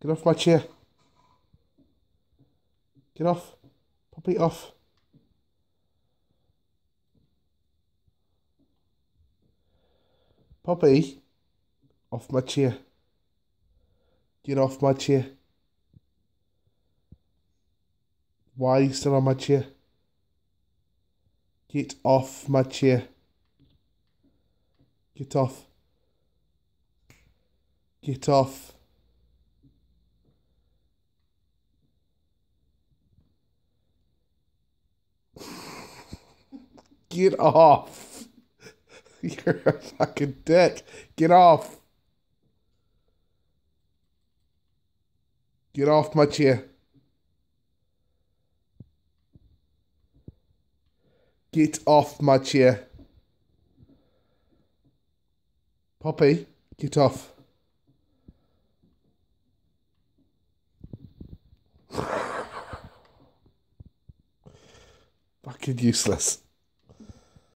Get off my chair. Get off. Poppy, off. Poppy, off my chair. Get off my chair. Why are you still on my chair? Get off my chair. Get off. Get off. Get off. You're a fucking dick. Get off. Get off my chair. Get off my chair. Poppy, get off. Fucking useless.